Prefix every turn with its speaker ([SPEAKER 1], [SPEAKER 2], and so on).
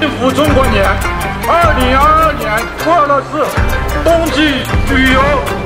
[SPEAKER 1] 幸福中国年二零二二年快乐是冬季旅游。